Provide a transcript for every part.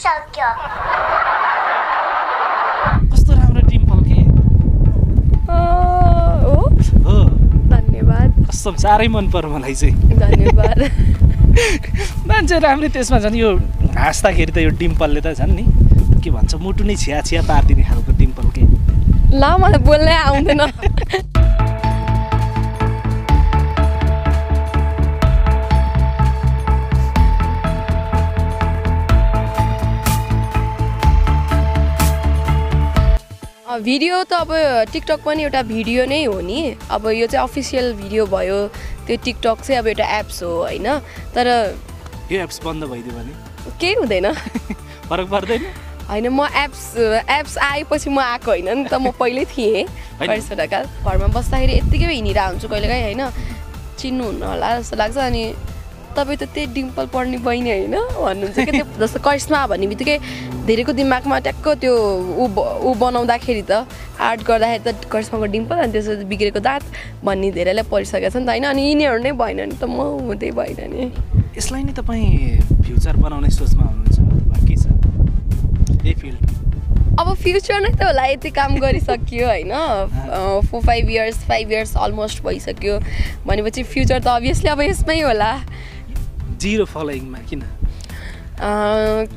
सक्यो कस्तो राम्रो डिम्पल के हो हो धन्यवाद कस्तो साह्रै मन पर्यो मलाई चाहिँ धन्यवाद मान्छे राम्रै त्यसमा झन् यो हाँस्दाखेरि त यो डिम्पलले त झन् नि के भन्छ मुटु नै छिया छिया पारिदिने खालको डिम्पल के ल मलाई बोल्नै आउँदैन भिडियो त अब टिकटक पनि एउटा भिडियो नै हो नि। अब यो चाहिँ अफिसियल भिडियो भयो त्यो टिकटक चाहिँ अब एउटा एप्स हो होइन? तर यो एप्स बन्द भइदियो भने? केही हुँदैन। फरक पर्दैन? होइन म एप्स एप्स आएपछि म आएको होइन नि त म पहिल्यै थिएँ। परिसरका घरमा बस्दाखेरि यत्तिकै हिँडिरहेको हुन्छु कहिलेकाहीँ होइन? चिन्नुहुन्न होला जस्तो लाग्छ अनि तपाईँ त त्यही डिम्पल पढ्ने बहिनी होइन? भन्नुहुन्छ कि त्यो जस्तो करिस्मा भन्ने बित्तिकै धेरैको दिमागमा ट्याक्क त्यो ऊ ऊ बनाउँदाखेरि त आर्ट गर्दाखेरि त करिस्माको डिम्पल अनि त्यसपछि बिग्रेको दाँत भन्ने धेरैलाई परिसकेको छ नि त होइन? अनि यिनीहरू नै भएन नि त म हुँदै भएन नि। यसलाई नै तपाईँ फ्युचर बनाउने सोचमा हुनुहुन्छ के छ। यही फिल्ड अब फ्युचर नै त होला यति काम गरिसक्यो होइन? Four five years five years almost भइसक्यो। भनेपछि फ्युचर त अभियसली अब यसमै होला। जिरो फलोइङमा किन?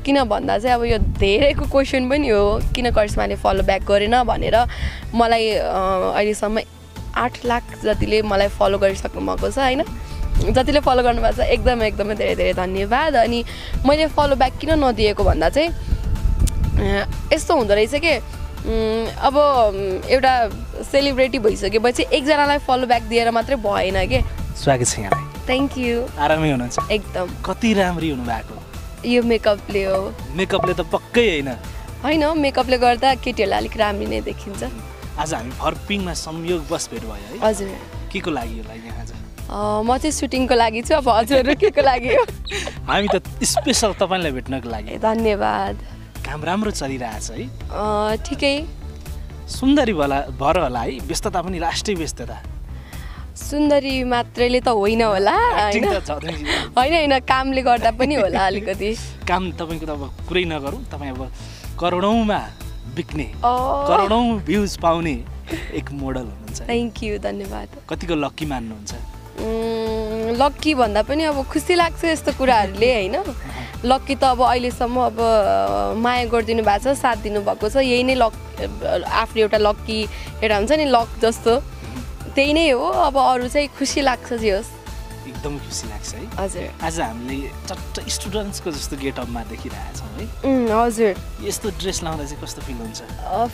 किन भन्दा चाहिँ अब यो धेरैको क्वेसन पनि हो किन करिस्माले फलो ब्याक गरेन भनेर। मलाई अहिलेसम्म आठ लाख जतिले मलाई फलो गरिसक्नु भएको छ होइन? जतिले फलो गर्नुभएको छ एकदमै एकदमै धेरै धेरै धन्यवाद। अनि मैले फलो ब्याक किन नदिएको भन्दा चाहिँ यस्तो हुँदो रहेछ कि अब एउटा सेलिब्रेटी भइसकेपछि एकजनालाई फलो ब्याक दिएर मात्रै भएन कि। स्वागत छ यहाँलाई। थ्याङ्क यू आरामै हुनुहुन्छ। एकदम। कति राम्री हुनुभएको? यो मेकअपले हो। मेकअपले त पक्कै होइन। होइन मेकअपले गर्दा केटीहरूलाई अलिक राम्री नै देखिन्छ। आज हामी फर्पिङमा संयोगवश भेट भयो है। हजुर। के को लागि होला यहाँ आज? म चाहिँ सुटिङको लागि छु अब हजुरहरू के को लागि हो? हामी त स्पेसल तपाईँलाई भेट्नको लागि। धन्यवाद। काम राम्रो चलिरहेछ है। ठिकै। सुन्दरी भला भर होला है। व्यस्तता पनि लास्टै व्यस्तता। सुन्दरी मात्रैले त होइन होला होइन? होइन कामले गर्दा पनि होला अलिकति। काम तपाईँको त अब कुरै नगरौँ तपाईँ अब करोडौँमा बिक्ने। करोडौँ भ्युज पाउने एक मोडल हुनुहुन्छ। थ्याङ्क यू धन्यवाद। कतिको लक्की मान्नुहुन्छ? लक्की भन्दा पनि अब खुसी लाग्छ यस्तो कुराहरूले होइन? लक्की त अब अहिलेसम्म अब माया गरिदिनु भएको छ साथ दिनुभएको छ। यही नै लक आफ्नो एउटा लक्की एउटा हुन्छ नि लक जस्तो। त्यही नै हो। अब अरू चाहिँ खुसी लाग्छ जे होस्। एकदम खुसी लाग्छ है। हजुर। आज हामीले चट्ट स्टुडेन्ट्सको जस्तो गेटअपमा देखिरहेछौँ है। हजुर। यस्तो ड्रेस लाउँदा चाहिँ कस्तो फिल हुन्छ?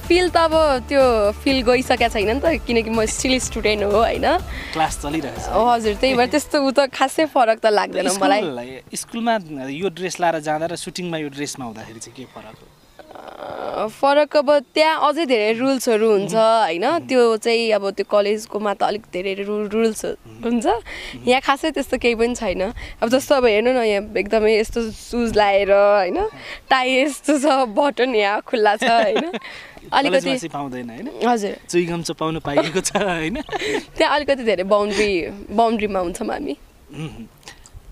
फिल त अब त्यो फिल गइसकेको छैन नि त किनकि म स्टिल स्टुडेन्ट हो होइन? क्लास चलिरहेछ हजुर त्यही भएर त्यस्तो उ त खासै फरक त लाग्दैन मलाई। स्कुल- स्कुलमा यो ड्रेस लाएर जाँदा र सुटिङमा यो ड्रेसमा हुँदाखेरि चाहिँ के फरक हो? फरक अब त्यहाँ अझै धेरै रुल्सहरू हुन्छ होइन? त्यो चाहिँ अब त्यो कलेजकोमा त अलिक धेरै रु रुल्स हुन्छ। यहाँ खासै त्यस्तो केही पनि छैन। अब जस्तो अब हेर्नु न यहाँ एकदमै यस्तो सुज लाएर होइन? टाई यस्तो छ बटन यहाँ खुल्ला छ होइन? अलिकति होइन? हजुर। पाइएको छ होइन? त्यहाँ अलिकति धेरै बााउन्ड्री बााउन्ड्रीमा हुन्छौँ हामी.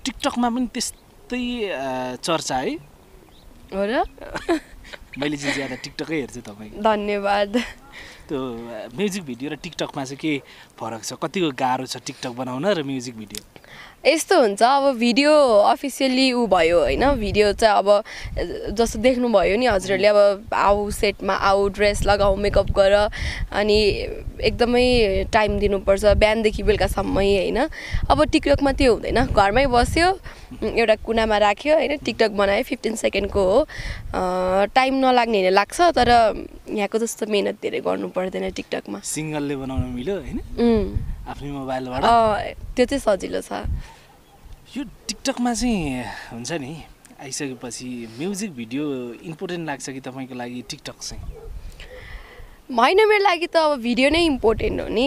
टिकटकमा पनि त्यस्तै चर्चा है। हो र? मैले चाहिँ ज्यादा टिकटकै हेर्छु तपाईँ। धन्यवाद। त्यो म्युजिक भिडियो र टिकटकमा चाहिँ के फरक छ? कतिको गाह्रो छ टिकटक बनाउन र म्युजिक भिडियो यस्तो हुन्छ अब भिडियो अफिसियल्ली ऊ भयो होइन? भिडियो चाहिँ अब जस्तो देख्नुभयो नि हजुरहरूले अब आऊ सेटमा आऊ ड्रेस लगाऊ मेकअप गर अनि एकदमै टाइम दिनुपर्छ बिहानदेखि बेलुकासम्मै होइन? अब टिकटकमा त्यो हुँदैन। घरमै बस्यो एउटा कुनामा राख्यो होइन? टिकटक बनायो फिफ्टिन सेकेन्डको हो। टाइम नलाग्ने होइन लाग्छ तर यहाँको जस्तो मिहिनेत धेरै गर्नु पर्दैन टिकटकमा सिङ्गलले बनाउन मिल्यो होइन? आफ्नै मोबाइलबाट? त्यो चाहिँ सजिलो छ। यो टिकटकमा चाहिँ हुन्छ नि आइसकेपछि म्युजिक भिडियो इम्पोर्टेन्ट लाग्छ कि तपाईँको लागि टिकटक चाहिँ? होइन मेरो लागि त अब भिडियो नै इम्पोर्टेन्ट हो नि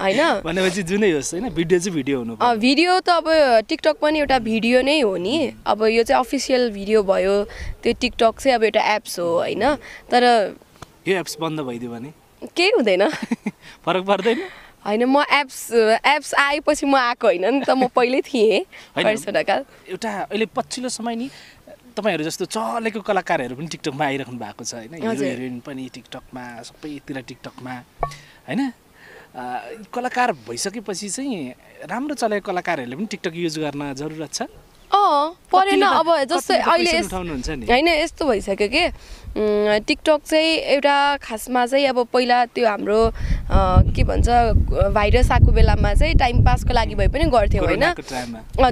होइन? भनेपछि जुनै होस् होइन? भिडियो चाहिँ भिडियो हुनु भिडियो त अब टिकटक पनि एउटा भिडियो नै हो नि। अब यो चाहिँ अफिसियल भिडियो भयो त्यो टिकटक चाहिँ अब एउटा एप्स हो होइन? तर यो एप्स बन्द भइदियो भने? केही हुँदैन। फरक पर्दैन? होइन म एप्स एप्स आएपछि म आएको होइन नि त म पहिल्यै थिएँ एउटा अहिले पछिल्लो समय नि तपाईँहरू जस्तो चलेको कलाकारहरू पनि टिकटकमा आइराख्नु भएको छ होइन हिरो। हिरोइन पनि टिकटकमा सबैतिर टिकटकमा होइन? कलाकार भइसकेपछि चाहिँ राम्रो चलेको कलाकारहरूले पनि टिकटक युज गर्न जरुरत छ? अँ परेन अब जस्तै अहिले होइन यस्तो भइसक्यो कि? टिकटक चाहिँ एउटा खासमा चाहिँ अब पहिला त्यो हाम्रो के भन्छ भाइरस आएको बेलामा चाहिँ टाइम पासको लागि भए पनि गर्थ्यौँ होइन।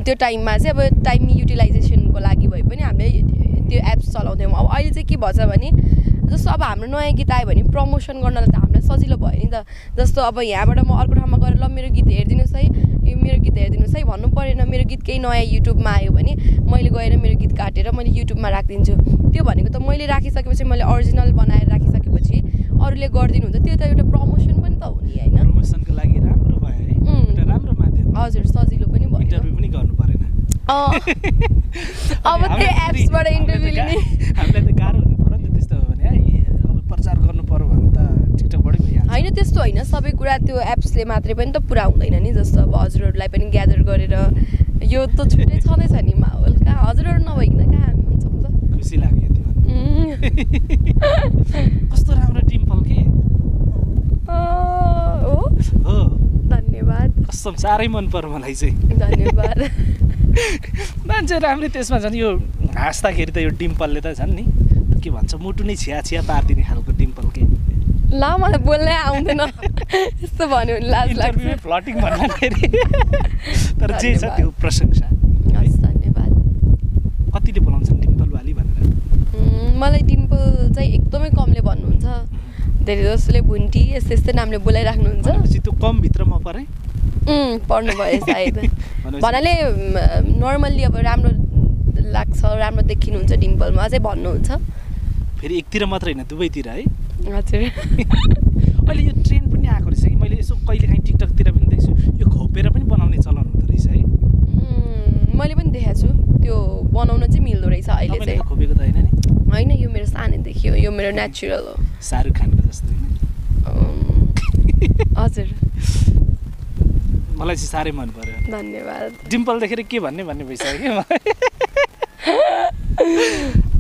त्यो टाइममा चाहिँ अब टाइम युटिलाइजेसनको लागि भए पनि हामीले त्यो एप्स चलाउँथ्यौँ। अब अहिले चाहिँ के भन्छ भने जस्तो अब हाम्रो नयाँ गीत आयो भने प्रमोसन गर्नलाई त हामीलाई सजिलो भयो नि त। जस्तो अब यहाँबाट म अर्को ठाउँमा गएर ल मेरो गीत हेरिदिनुहोस् है। यो मेरो गीत हेरिदिनुहोस् है भन्नु परेन। मेरो गीत केही नयाँ युट्युबमा आयो भने मैले गएर मेरो गीत काटेर मैले युट्युबमा राखिदिन्छु। त्यो भनेको त मैले राखिसकेपछि मैले अरिजिनल बनाएर राखिसकेपछि अरूले गरिदिनु हुन्छ। त्यो त एउटा प्रमोसन पनि त हो नि होइन? प्रमोसनको लागि राम्रो भयो है। राम्रो माध्यम हजुर सजिलो पनि भयो। इन्टरभ्यू पनि गर्नु परेन। अब त्यो एप्सबाट इन्टरभ्यू लिने हामीलाई त गाह्रो हुनु पऱ्यो नि त त्यस्तो हो भने है अब प्रचार गर्नु पऱ्यो भने त टिकटकबाटै भइहाल्छ होइन त्यस्तो होइन सबै कुरा त्यो एप्सले मात्रै पनि त पुरा हुँदैन नि जस्तो अब हजुरहरूलाई पनि ग्यादर गरेर। यो त छुट्टै छँदैछ नि माहौल कहाँ हजुरहरू नभइकन कहाँ हामी हुन्छौँ त। खुसी लाग्यो कस्तो राम्रो टिम्पल के? हो। धन्यवाद। कस्तो साह्रै मन पर्यो मलाई चाहिँ। धन्यवाद। मान्छे राम्रै त्यसमा झन् यो हाँस्दाखेरि त यो डिम्पलले त झन् नि के भन्छ मुटु नै छिया छिया पारिदिने खालको डिम्पल के? ल मलाई बोल्नै आउँदैन। यस्तो भन्यो भने लाज लाग्छ। इन्टरभ्यूमै फ्लटिङ भन्दाखेरि तर जे छ। त्यो प्रशंसा। हस् धन्यवाद। कतिले बोलाउँछन् डिम्पल वाली भनेर? मलाई डिम्पल चाहिँ एकदमै कमले भन्नुहुन्छ। धेरै जसोले भुन्टी यस्तै यस्तै नामले बोलाइराख्नुहुन्छ। त्यो कम भित्र म परेँ भयो सायद। भन्नाले नर्मल्ली अब राम्रो लाग्छ राम्रो देखिनुहुन्छ डिम्पलमा अझै भन्नुहुन्छ। फेरि एकतिर मात्र होइन दुवैतिर है? हजुर। अहिले यो ट्रेन्ड पनि आएको रहेछ कि? मैले यसो कहिलेकाहीँ टिकटकतिर पनि देख्छु। यो खोपेर पनि बनाउने चलन हुँदो रहेछ है। मैले पनि देखाएको छु। त्यो बनाउन चाहिँ मिल्दो रहेछ अहिले चाहिँ। खोपेको त होइन नि। होइन यो मेरो सानैदेखि हो यो मेरो नेचुरल हो। शाहरुख खानको जस्तो। हजुर। मलाई चाहिँ साह्रै मन पर्यो। धन्यवाद। डिम्पल देखेर के भन्ने भन्ने भइसक्यो कि?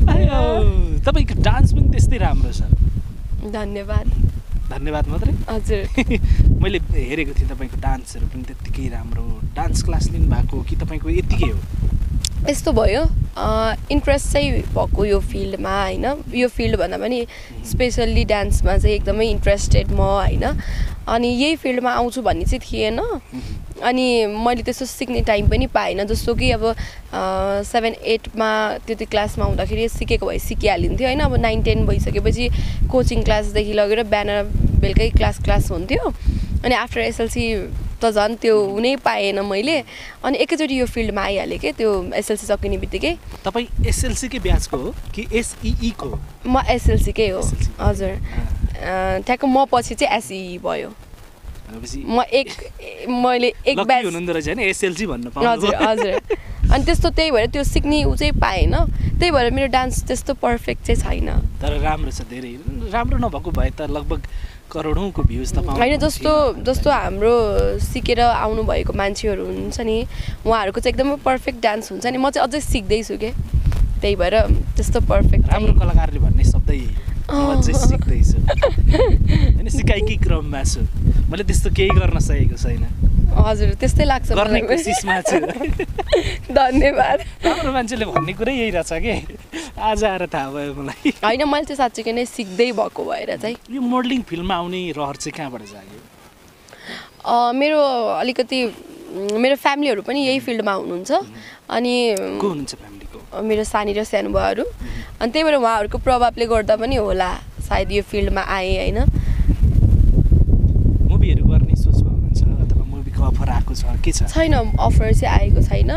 मलाई तपाईँको डान्स पनि त्यस्तै राम्रो छ। धन्यवाद। धन्यवाद मात्रै? हजुर। मैले हेरेको थिएँ तपाईँको डान्सहरू पनि त्यत्तिकै राम्रो। डान्स क्लास लिनुभएको कि तपाईँको यत्तिकै हो? यस्तो भयो। इन्ट्रेस्ट चाहिँ भएको यो फिल्डमा होइन? यो फिल्ड भन्दा पनि स्पेसल्ली डान्समा चाहिँ एकदमै इन्ट्रेस्टेड म होइन? अनि यही फिल्डमा आउँछु भन्ने चाहिँ थिएन। अनि मैले त्यस्तो सिक्ने टाइम पनि पाएन। जस्तो कि अब सेभेन एटमा त्यति क्लासमा हुँदाखेरि सिकेको भए सिकिहालिन्थ्यो होइन? अब नाइन टेन भइसकेपछि कोचिङ क्लासदेखि लगेर बिहान बेलुकै क्लास क्लास हुन्थ्यो। अनि आफ्टर एसएलसी त झन् त्यो हुनै पाएन मैले। अनि एकैचोटि यो फिल्डमा आइहालेँ कि त्यो एसएलसी सकिने बित्तिकै। तपाईँ एसएलसीकै ब्याचको हो कि एसइईको हो? म एसएलसीकै हो. हजुर। ठ्याक्क म पछि चाहिँ एसई भयो। भनेपछि म एक मैले एक ब्याच हुनुहुँदो रहेछ होइन एसएलसी भन्न हजुर हजुर। अनि त्यस्तो त्यही भएर त्यो सिक्ने ऊ चाहिँ पाएन त्यही भएर मेरो डान्स त्यस्तो पर्फेक्ट चाहिँ छैन। तर राम्रो छ धेरै। राम्रो नभएको भए त लगभग करोडौँको भ्युज त होइन जस्तो जस्तो हाम्रो सिकेर आउनुभएको मान्छेहरू हुन्छ नि उहाँहरूको चाहिँ एकदमै पर्फेक्ट डान्स हुन्छ नि। म चाहिँ अझै सिक्दैछु के? त्यही भएर त्यस्तो पर्फेक्ट राम्रो कलाकारले भन्ने शब्द। म अझै सिक्दैछु होइन सिकाइकै क्रममा छु मैले त्यस्तो केही गर्न सकेको छैन हजुर त्यस्तै लाग्छ गर्ने। कोसिसमा छु धन्यवाद राम्रो मान्छेले भन्ने कुरै यही रहेछ कि आज आएर थाहा भयो मलाई होइन मैले चाहिँ साँच्चीकै नै सिक्दै भएको भएर चाहिँ यो मोडलिङ फिल्ममा आउने रहर चाहिँ कहाँबाट जाग्यो मेरो अलिकति मेरो फ्यामिलीहरू पनि यही फिल्डमा हुनुहुन्छ। अनि को हुनुहुन्छ फ्यामिलीको अँ, मेरो सानी र सानो बुवाहरू अनि त्यही भएर उहाँहरूको प्रभावले गर्दा पनि होला सायद यो फिल्डमा आएँ होइन। मुभीहरू गर्ने सोचमा हुनुहुन्छ अथवा मुभीको अफर आएको छ के छ? छैन अफर चाहिँ आएको छैन।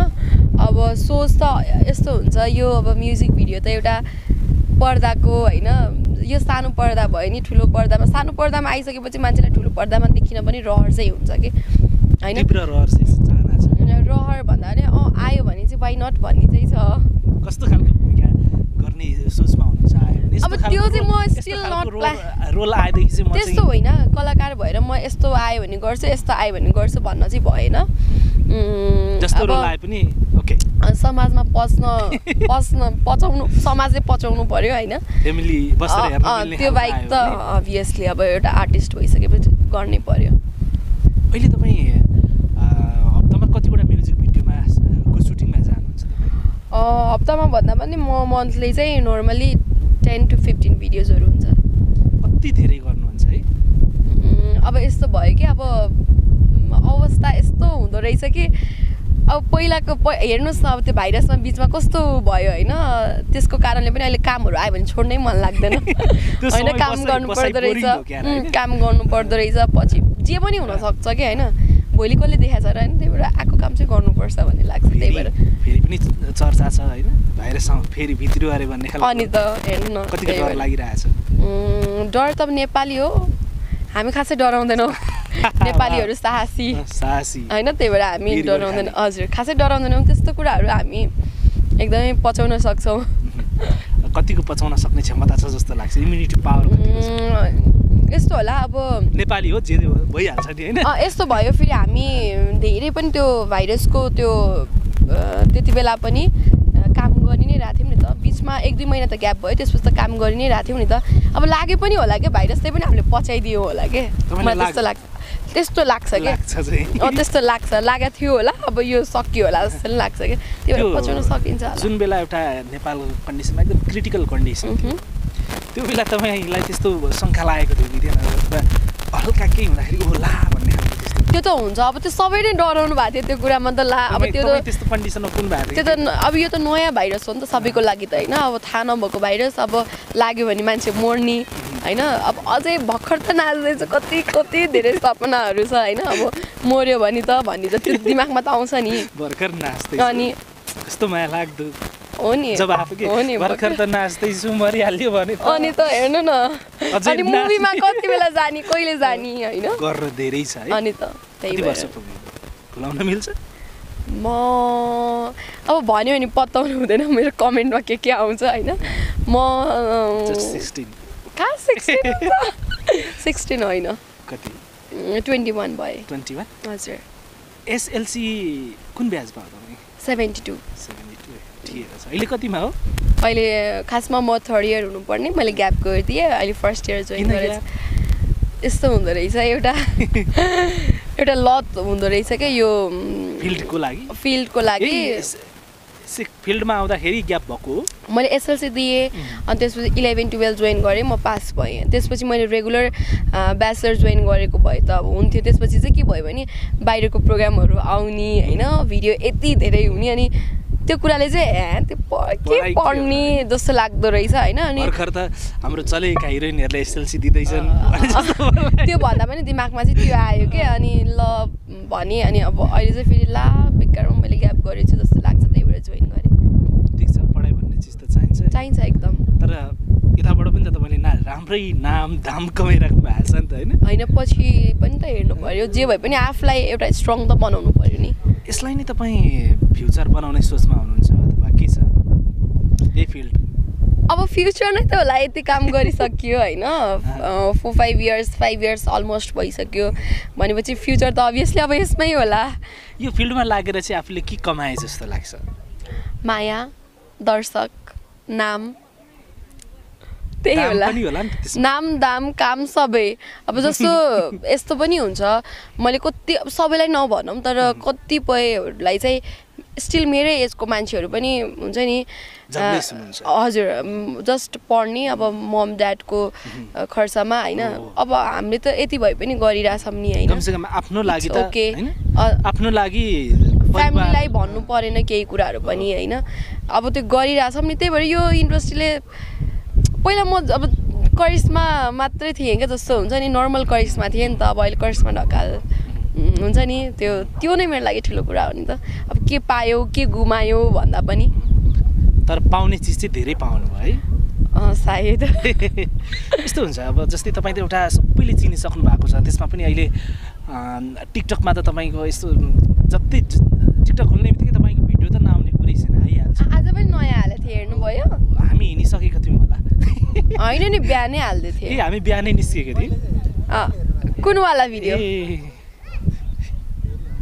अब सोच त यस्तो हुन्छ यो अब म्युजिक भिडियो त एउटा पर्दाको होइन यो सानो पर्दा भयो नि ठुलो पर्दामा। सानो पर्दामा आइसकेपछि मान्छेलाई ठुलो पर्दामा देखिन पनि रहर चाहिँ हुन्छ कि? होइन? रहर भन्दा पनि अँ आयो भने चाहिँ वाइ नट भन्ने चाहिँ छ। कस्तो खालको भूमिका गर्ने सोचमा हुनुहुन्छ आयो भने? अब त्यो चाहिँ म खालको not रोल आएदेखि चाहिँ त्यस्तो होइन कलाकार भएर म यस्तो आयो भने गर्छु यस्तो आयो भने गर्छु भन्न चाहिँ भएन। जस्तो रोल आए पनि ओके समाजमा पच्न पच्न पचाउनु समाजले पचाउनु पर्यो होइन। त्यो बाहेक त। अभियसली अब एउटा आर्टिस्ट भइसकेपछि गर्नै पर्यो। अहिले तपाईँ अ, हप्तामा कतिवटा म्युजिक भिडियोमा को सुटिङमा जानुहुन्छ तपाईँ अँ, हप्तामा भन्दा पनि म मन्थली चाहिँ नर्मली टेन टु फिफ्टिन भिडियोजहरू हुन्छ। कति धेरै गर्नुहुन्छ है? अब यस्तो भयो कि अब अवस्था यस्तो हुँदो रहेछ कि अब पहिलाको प हेर्नुहोस् न अब त्यो भाइरसमा बिचमा कस्तो भयो होइन त्यसको कारणले पनि अहिले कामहरू आयो भने छोड्नै मन लाग्दैन। होइन काम गर्नु पर्दो रहेछ? काम गर्नु पर्दो रहेछ पछि जे पनि हुनसक्छ कि होइन। भोलि कसले देखाएको छ र होइन त्यही भएर आएको काम चाहिँ गर्नुपर्छ भन्ने लाग्छ त्यही भएर। फेरि पनि चर्चा छ होइन? भाइरससँग फेरि भित्रियो अरे भन्ने खालको। अनि त हेर्नु न कतिको डर। लागिरहेछ? डर त अब नेपाली हो। हामी खासै डराउँदैनौँ। नेपालीहरू साहसी। साहसी। होइन त्यही भएर हामी डराउँदैन। हजुर खासै डराउँदैनौँ। त्यस्तो कुराहरू हामी एकदमै पचाउन सक्छौँ। कतिको पचाउन सक्ने क्षमता छ जस्तो लाग्छ? इम्युनिटी पावर यस्तो होला अब नेपाली हो जे भइहाल्छ नि होइन? यस्तो भयो फेरि हामी धेरै पनि त्यो भाइरसको त्यो त्यति बेला पनि काम गरि नै रहेको थियौँ नि त। बिचमा एक दुई महिना त ग्याप भयो त्यसपछि त काम गरि नै रहेको थियौँ नि त। अब लागे पनि होला क्या भाइरस त्यही पनि हामीले पचाइदियो होला क्या। मलाई त्यस्तो लाग्छ त्यस्तो लाग्छ क्या। अँ त्यस्तो लाग्छ। लागेको थियो होला अब यो सकियो होला जस्तो लाग्छ क्या। त्यो भएर पचाउन सकिन्छ जुन बेला एउटा नेपालको कन्डिसनमा एकदम क्रिटिकल कन्डिसन। त्यो बेला तपाईँलाई त्यस्तो शङ्का लागेको थियो कि थिएन। हल्का केही हुँदाखेरि ओ ला भन्ने खालको त्यो त हुन्छ। अब त्यो सबै नै डराउनु भएको थियो त्यो कुरामा त ला। अब त्यो त त्यस्तो कन्डिसनमा कुन भएको त्यो त अब यो त नयाँ भाइरस हो नि त सबैको लागि त होइन? अब थाहा नभएको भाइरस अब लाग्यो भने मान्छे मर्ने होइन? अब अझै भर्खर त नाच्दैछ। कति कति धेरै सपनाहरू छ होइन? अब मऱ्यो भने त भन्ने त त्यो दिमागमा त आउँछ नि। भर्खर नाच्दै अनि कस्तो माया लाग्दो। हो नि जब आफू के भर्खर त नाच्दैछु मरिहाल्यो भने अनि त हेर्नु न। अनि। मुभीमा कति बेला जाने कहिले जाने होइन? गरेर धेरै छ है। अनि त त्यही भएर। भुलाउन मिल्छ? म अब भन्यो भने पत्ताउनु हुँदैन मेरो कमेन्टमा के के आउँछ होइन? म कहाँ सिक्सटिन सिक्सटिन होइन। कति? ट्वेन्टी वान भए ट्वेन्टी वान हजुर। एसएलसी कुन ब्याच भयो तपाईँ? Seventy two. सेभेन्टी टू ठिकै छ। अहिले कतिमा हो? अहिले खासमा म थर्ड इयर हुनुपर्ने। मैले ग्याप गरिदिएँ। अहिले फर्स्ट इयर जोइन गरेर यस्तो हुँदो रहेछ एउटा। एउटा लत हुँदो रहेछ क्या यो फिल्डको लागि? फिल्डको लागि। फिल्डमा आउँदाखेरि ग्याप भएको हो? मैले एसएलसी दिएँ अनि त्यसपछि इलेभेन टुवेल्भ जोइन गरेँ म पास भएँ। त्यसपछि मैले रेगुलर ब्याचलर जोइन गरेको भए त अब हुन्थ्यो। त्यसपछि चाहिँ के भयो भने बाहिरको प्रोग्रामहरू आउने होइन भिडियो यति धेरै हुने अनि त्यो कुराले चाहिँ त्यो के पढ्ने जस्तो लाग्दो रहेछ होइन अनि भर्खर त हाम्रो चलेका हिरोइनहरूले एसएलसी दिँदैछन्। त्यो भन्दा पनि दिमागमा चाहिँ त्यो आयो कि अनि ल भने अनि अब अहिले चाहिँ फेरि ला बेकारमा मैले ग्याप गरेको छु जस्तो लाग्छ त्यही भएर जोइन गरेँ ठिक छ पढाइ भन्ने चिज त चाहिन्छ एकदम। तर यताबाट पनि त तपाईँले ना राम्रै नाम दाम कमाइराख्नु भएको छ नि त होइन? होइन पछि पनि त हेर्नु पऱ्यो जे भए पनि आफूलाई एउटा स्ट्रङ त बनाउनु पऱ्यो नि। यसलाई नै तपाईँ फ्युचर बनाउने सोचमा हुनुहुन्छ अथवा के छ? यही फिल्ड अब फ्युचर नै त होला यति काम गरिसकियो होइन? Four five years five years almost भइसक्यो। भनेपछि फ्युचर त अभियसली अब यसमै होला। यो फिल्डमा लागेर चाहिँ आफूले के कमाए जस्तो लाग्छ? माया दर्शक। नाम त्यही होला। नाम दाम काम सबै अब जस्तो यस्तो पनि हुन्छ। मैले कति अब सबैलाई नभनौँ तर कतिपयहरूलाई चाहिँ स्टिल मेरै एजको मान्छेहरू पनि हुन्छ नि। हजुर जस्ट पढ्ने अब मम ड्याडको खर्चमा होइन। अब हामीले त यति भए पनि गरिरहेछौँ नि होइन। आफ्नो लागि फ्यामिलीलाई भन्नु परेन केही कुराहरू पनि होइन? अब त्यो गरिरहेछौँ नि त्यही भएर यो इन्डस्ट्रीले पहिला म अब करिस्मा मात्रै थिएँ क्या जस्तो हुन्छ नि नर्मल करिस्मा थिएँ नि त अब अहिले करिस्मा ढकाल हुन्छ नि? त्यो त्यो नै मेरो लागि ठुलो कुरा हो नि त। अब के पायो के गुमायो भन्दा पनि। तर पाउने चिज चाहिँ धेरै पाउनु भयो है। अँ, सायद। यस्तो हुन्छ अब जस्तै तपाईँ त एउटा सबैले चिनिसक्नु भएको छ त्यसमा पनि अहिले टिकटकमा त तपाईँको यस्तो जति टिकटक खोल्ने बित्तिकै तपाईँको भिडियो त नआउने कुरै छैन आइहाल्छ। आज पनि नयाँ हालेको थिएँ हेर्नुभयो? हामी हिँडिसकेको थियौँ होला। होइन नि बिहानै हाल्दै ए थिएँ हामी बिहानै निस्किएको थियौँ। कुनवाला भिडियो? ए।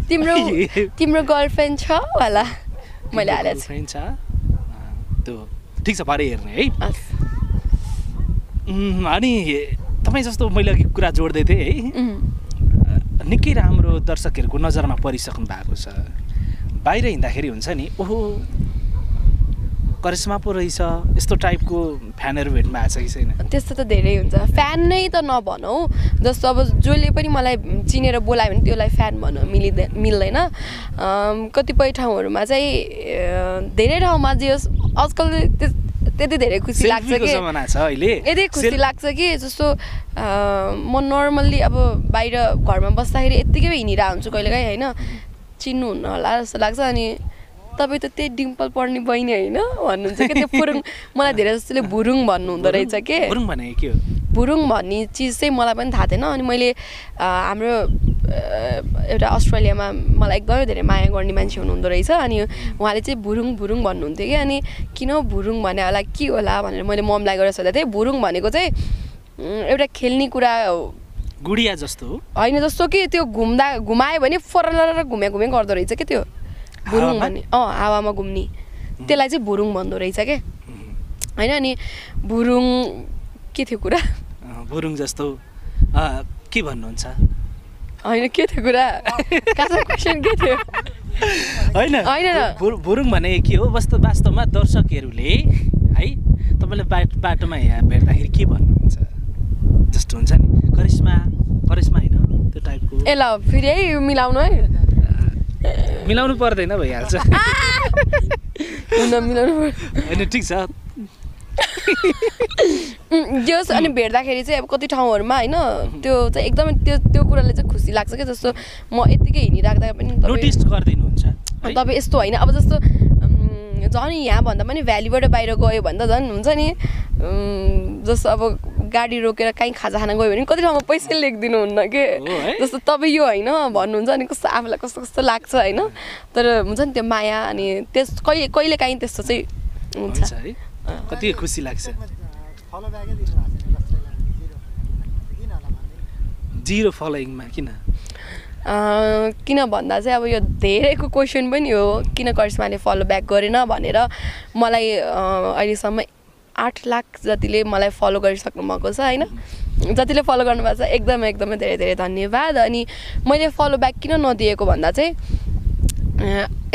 तिम्रो ए। तिम्रो गर्लफ्रेन्ड छ होला? मैले हालेको छु। छ। त्यो ठिक छ भरे हेर्ने है। अनि तपाईँ जस्तो मैले अघि कुरा जोड्दै थिएँ है। निकै राम्रो दर्शकहरूको नजरमा परिसक्नु भएको छ। बाहिर हिँड्दाखेरि हुन्छ नि ओहो करिश्मा पो रहेछ यस्तो टाइपको फ्यानहरू भेट्नु भएको छ कि छैन? त्यस्तो त धेरै हुन्छ। फ्यान नै त नभनौँ जस्तो अब जसले पनि मलाई चिनेर बोलायो भने त्यसलाई फ्यान भन्नु मिलिँदैन। मिल्दैन कतिपय ठाउँहरूमा चाहिँ धेरै ठाउँमा जे होस् आजकल त्यति धेरै खुसी लाग्छ कि? यति खुसी लाग्छ कि? जस्तो म नर्मल्ली अब बाहिर घरमा बस्दाखेरि यत्तिकै हिँडिरहेको हुन्छु कहिलेकाहीँ होइन? चिन्नुहुन्न होला जस्तो लाग्छ अनि तपाईँ त त्यही डिम्पल पर्ने बहिनी होइन भन्नुहुन्छ कि? त्यो फुरुङ मलाई धेरै जस्तोले भुरुङ भन्नुहुँदो रहेछ के? भरुङ भन्ने चिज चाहिँ मलाई पनि थाहा थिएन अनि मैले हाम्रो एउटा अस्ट्रेलियामा मलाई एकदमै धेरै माया गर्ने मान्छे हुनुहुँदो रहेछ अनि उहाँले चाहिँ भुरुङ भुरुङ भन्नुहुन्थ्यो कि? अनि किन भुरुङ भने होला के होला भनेर मैले ममलाई गएर सोध्दा थिएँ। भुरुङ भनेको चाहिँ एउटा खेल्ने कुरा गुडिया जस्तो हो। होइन जस्तो कि त्यो घुम्दा घुमायो भने फरलर घुमे घुमे गर्दो रहेछ कि त्यो? भुरुङ? भन्ने। अँ हावामा घुम्ने। त्यसलाई चाहिँ भुरुङ भन्दो रहेछ क्या होइन अनि भुरुङ के थियो कुरा? भुरुङ जस्तो के भन्नुहुन्छ? होइन के थियो कुरा? क्वेसन के थियो? होइन भुरुङ भने के हो? वास्तव वास्तवमा दर्शकहरूले है तपाईँले बाटो बाटोमा यहाँ भेट्दाखेरि के भन्नुहुन्छ? जस्तो हुन्छ नि। करिश्मा करिश्मा होइन त्यो टाइपको ए ल फेरि है मिलाउनु है। मिलाउनु पर्दैन भइहाल्छ। मिलाउनु। होइन ठिक छ। उम्, जे होस् अनि भेट्दाखेरि चाहिँ अब कति ठाउँहरूमा होइन त्यो चाहिँ एकदमै त्यो त्यो कुराले चाहिँ खुसी लाग्छ क्या जस्तो म यत्तिकै हिँडिराख्दा पनि गरिदिनुहुन्छ? तपाईँ यस्तो होइन अब जस्तो झन् यहाँ भन्दा पनि भ्यालीबाट बाहिर गयो भने त झन् हुन्छ नि जस्तो अब गाडी रोकेर कहीँ खाजा खान गयो भने कति ठाउँमा पैसै लेखिदिनुहुन्न के? जस्तो तपाईँ यो होइन भन्नुहुन्छ अनि कस्तो आफूलाई कस्तो कस्तो लाग्छ होइन? तर हुन्छ नि त्यो माया अनि त्यस कहिले कहिले काहीँ त्यस्तो चाहिँ हुन्छ। है? कति खुसी लाग्छ। जिरो फलोइङमा किन? किन भन्दा चाहिँ अब यो धेरैको क्वेसन पनि हो किन करिश्माले फलो ब्याक गरेन भनेर। मलाई अहिलेसम्म आठ लाख जतिले मलाई फलो गरिसक्नु भएको छ होइन? जतिले फलो गर्नुभएको छ एकदमै एकदमै धेरै धेरै धन्यवाद। अनि मैले फलो ब्याक किन नदिएको भन्दा चाहिँ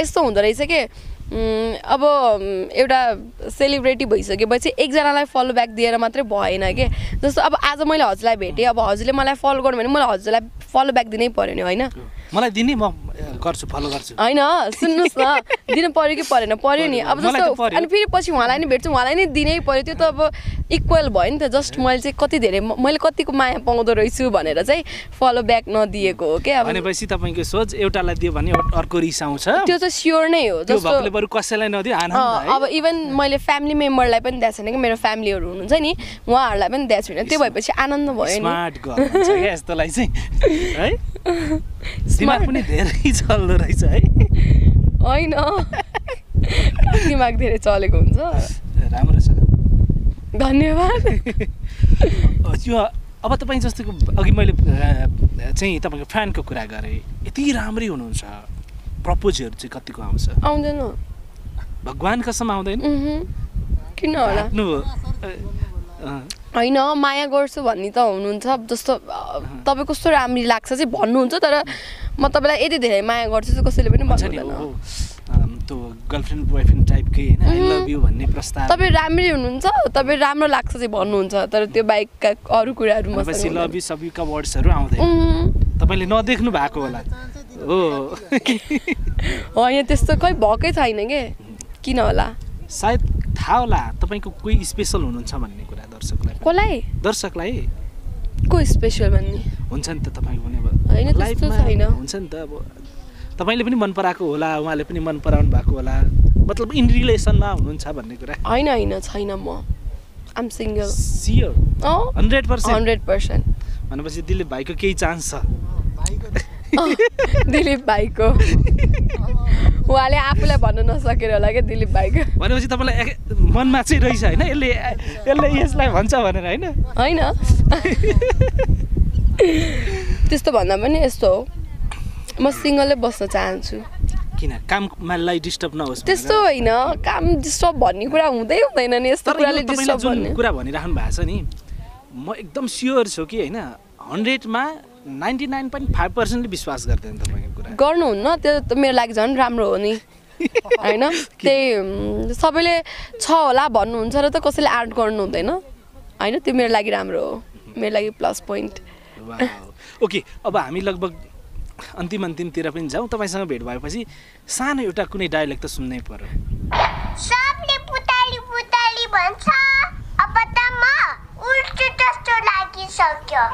यस्तो हुँदो रहेछ कि अब एउटा सेलिब्रेटी भइसकेपछि एकजनालाई फलो ब्याक दिएर मात्रै भएन कि? जस्तो अब आज मैले हजुरलाई भेटेँ अब हजुरले मलाई फलो गर्नु भने मलाई हजुरलाई फलो ब्याक दिनै पऱ्यो नि होइन? मलाई दिने म गर्छु फलो गर्छु। होइन सुन्नुहोस् न दिनु पऱ्यो कि परेन? पऱ्यो नि। अब जस्तो। अनि फेरि पछि उहाँलाई नि भेट्छु उहाँलाई नै दिनै पऱ्यो त्यो त अब इक्वल भयो नि त जस्ट मैले चाहिँ कति धेरै मैले कतिको माया पाउँदो रहेछु भनेर चाहिँ फलो ब्याक नदिएको हो क्या? भनेपछि तपाईँको सोच एउटालाई दियो भने अर्को रिस आउँछ। त्यो त स्योर नै हो जस्तो बरु कसैलाई नदियो अब इभन मैले फ्यामिली मेम्बरलाई पनि दिएको छैन कि मेरो फ्यामिलीहरू हुनुहुन्छ नि उहाँहरूलाई पनि दिएको छुइनँ त्यो भएपछि आनन्द भयो नि। यस्तोलाई चाहिँ। है? दिमाग. पनि धेरै चल्दो रहेछ है। होइन। दिमाग धेरै चलेको हुन्छ। राम्रो छ। धन्यवाद। यो अब तपाईँ जस्तोको अघि मैले चाहिँ तपाईँको फ्यानको कुरा गरेँ यति राम्रै हुनुहुन्छ। प्रपोजहरू चाहिँ कतिको आउँछ? आउँदैन। भगवान् कसम आउँदैन। किन होला? होइन माया गर्छु भन्ने त हुनुहुन्छ। जस्तो तपाईँ कस्तो राम्री लाग्छ चाहिँ भन्नुहुन्छ तर म तपाईँलाई यति धेरै माया गर्छु चाहिँ कसैले पनि हुन्छ नि भन्नुहुँदैन। हो अम, त्यो गर्लफ्रेन्ड बोयफ्रेन्ड टाइपकै होइन आई लभ यु भन्ने प्रस्ताव। तपाईँ राम्री हुनुहुन्छ तपाईँ राम्रो लाग्छ चाहिँ भन्नुहुन्छ तर त्यो बाहेकका अरू कुराहरू। लभ यु वर्ड्सहरू आउँदैन। तपाईँले नदेख्नु भएको होला। हो। होइन त्यस्तो खै भएकै छैन के? किन होला? सायद थाहा होला तपाईँको कोही स्पेसल हुनुहुन्छ भन्ने कुरा। दर्शकलाई। कसलाई? दर्शकलाई? को स्पेसल भन्ने? हुन्छ नि त तपाईँको पनि होइन, अब त्यस्तो छैन। हुन्छ नि त अब। तपाईँले पनि मन पराएको होला उहाँले पनि मन पराउनु भएको होला। मतलब इन रिलेसनमा हुनुहुन्छ भन्ने कुरा। होइन होइन छैन म। I'm single sure hundred percent hundred percent भनेपछि दिलीप भाइको केही चान्स छ। भाइको दिलीप भाइको। उहाँले आफूलाई भन्न नसकेर होला क्या दिलीप भाइको। भनेपछि तपाईँलाई मनमा चाहिँ रहेछ होइन? यसले यसले यसलाई भन्छ भनेर होइन? होइन। त्यस्तो भन्दा पनि यस्तो हो। म सिङ्गलै बस्न चाहन्छु। किन? कामलाई डिस्टर्ब नहोस्? त्यस्तो होइन। काम डिस्टर्ब भन्ने कुरा हुँदै हुँदैन नि। यस्तो कुराले डिस्टर्ब भन्ने। कुरा भनिराख्नु भएको छ नि म एकदम स्योर छु कि होइन हन्ड्रेडमा नाइन्टी नाइन पोइन्ट फाइभ पर्सेन्टले विश्वास गर्दैन तपाईँको कुरा। गर्नुहुन्न त्यो त मेरो लागि झन् राम्रो हो नि। होइन? त्यही सबैले छ होला भन्नुहुन्छ र त कसैले एड गर्नु हुँदैन होइन? त्यो मेरो लागि राम्रो हो। मेरो लागि प्लस पोइन्ट। ओके अब हामी लगभग अन्तिम अन्तिमतिर पनि जाउँ। तपाईँसँग भेट भएपछि सानो एउटा कुनै डायलग त सुन्नै पर्यो सबले पुताली पुताली भन्छ अब त म उल्टो जस्तो लागिसक्यो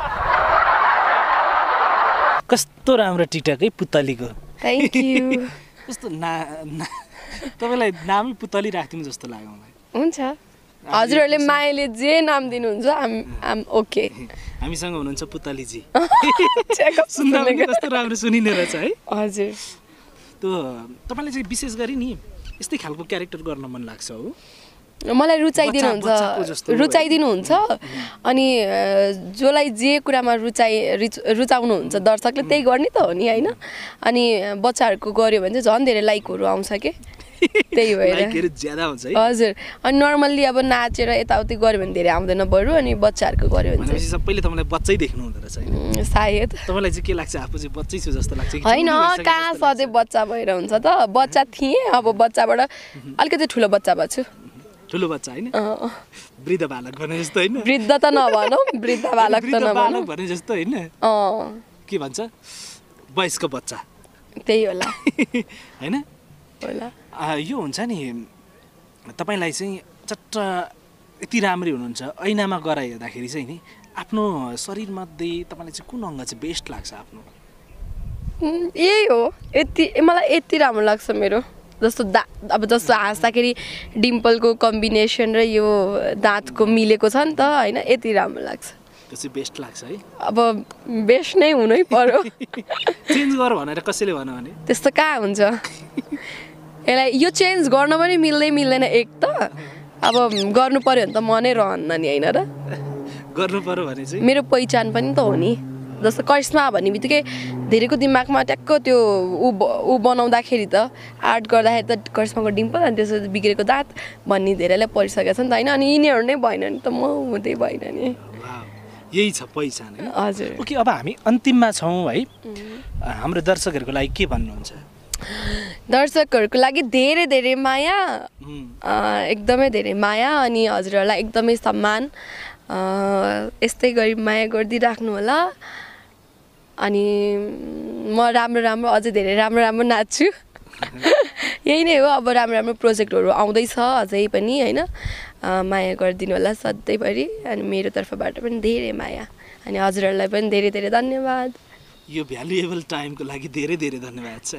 कस्तो राम्रो टिटक है पुतलीको कस्तो ना ना तपाईँलाई नामै पुतली राखिदिनु जस्तो लाग्यो मलाई। हुन्छ। हजुरहरूले मायाले जे नाम दिनुहुन्छ आम आम ओके हामीसँग हुनुहुन्छ पुतलीजी। कस्तो राम्रो सुनिने रहेछ है। हजुर। त्यो तपाईँले चाहिँ विशेष गरी नि यस्तै खालको क्यारेक्टर गर्न मन लाग्छ हो। मलाई रुचाइदिनुहुन्छ। रुचाइदिनुहुन्छ। अनि जसलाई जे कुरामा रुचाइ रुच- रुचाउनुहुन्छ दर्शकले त्यही गर्ने त हो नि होइन? अनि बच्चाहरूको गऱ्यो भने चाहिँ झन् धेरै लाइकहरू आउँछ कि? त्यही भएर। हजुर। अनि नर्मल्ली अब नाचेर यताउति गऱ्यो भने धेरै आउँदैन बरु अनि बच्चाहरूको गऱ्यो भने सबैले तपाईँलाई बच्चै देख्नु हुँदो रहेछ सायद। तपाईँलाई चाहिँ के लाग्छ? आफू चाहिँ बच्चै छु जस्तो लाग्छ होइन कहाँ सधैँ बच्चा भएर हुन्छ त? बच्चा थिएँ अब बच्चाबाट अलिकति ठुलो बच्चा भएको छु? ठुलो बच्चा होइन? वृद्ध बालक भने जस्तो होइन? वृद्ध त नभनौँ वृद्ध बालक त नभनौँ बालक भने जस्तो होइन? अँ। के भन्छ? वयस्क बच्चा। त्यही होला। होइन? होला। यो हुन्छ नि तपाईँलाई चाहिँ चट्ट यति राम्री हुनुहुन्छ। ऐनामा गएर हेर्दाखेरि चाहिँ नि आफ्नो शरीरमध्ये तपाईँलाई चाहिँ कुन अङ्ग चाहिँ बेस्ट लाग्छ आफ्नो? यही हो। यति मलाई यति राम्रो लाग्छ मेरो। जस्तो दा अब जस्तो हाँस्दाखेरि डिम्पलको कम्बिनेसन र यो दाँतको मिलेको छ नि त होइन? यति राम्रो लाग्छ। त्यो चाहिँ बेस्ट लाग्छ है। अब बेस्ट नै हुनै पर्यो। चेन्ज गर भनेर कसैले भन्यो भने। त्यस्तो कहाँ हुन्छ? यसलाई यो चेन्ज गर्न पनि मिल्दै मिल्दैन एक त। अब गर्नु पर्यो भने त मनै रहन्न नि होइन र? गर्नु पर्यो भने चाहिँ। मेरो पहिचान पनि त हो नि। जस्तो करिश्मा भन्ने बित्तिकै धेरैको दिमागमा ट्याक्क त्यो ऊ ऊ बनाउँदाखेरि त आर्ट गर्दाखेरि त करिश्माको डिम्पल अनि त्यसपछि बिग्रेको दाँत भन्ने धेरैलाई परिसकेको छ नि त होइन? अनि यिनीहरू नै भएन नि त म हुँदै भएन नि। यही छ पहिचान हजुर। ओके अब हामी अन्तिममा छौँ है। हाम्रो दर्शकहरूको लागि के भन्नुहुन्छ? दर्शकहरूको लागि धेरै धेरै माया। एकदमै धेरै माया अनि हजुरहरूलाई एकदमै सम्मान। यस्तै गरी माया गरिदिइराख्नु होला। अनि म राम्रो राम्रो अझै धेरै राम्रो राम्रो नाच्छु। यही नै हो अब राम्रो राम्रो प्रोजेक्टहरू आउँदैछ अझै पनि होइन? माया गरिदिनु होला सधैँभरि अनि मेरो तर्फबाट पनि धेरै माया। अनि हजुरहरूलाई पनि धेरै धेरै धन्यवाद। यो भ्यालुएबल टाइमको लागि धेरै धेरै धन्यवाद छ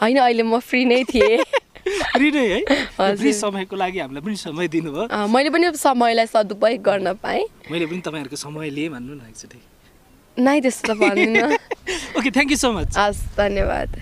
होइन अहिले म फ्री नै थिएँ। फ्री नै है? यो हजुर। फ्री समयको लागि हामीलाई पनि समय दिनुभयो। मैले पनि समयलाई सदुपयोग गर्न पाएँ। मैले पनि तपाईँहरूको समय लिएँ भन्नु न एकचोटि। नै त्यस्तो त भन्दिनँ okay thank you so much हस् धन्यवाद